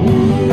Ooh.